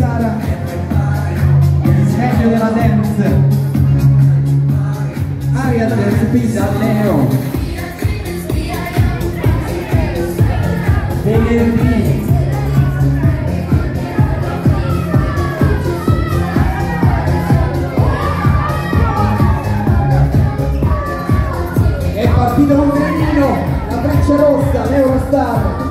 Sara. Meglio della dance. Aria dance pizza Leo. Venerdì è partito con trenino la braccia rossa l'Eurostar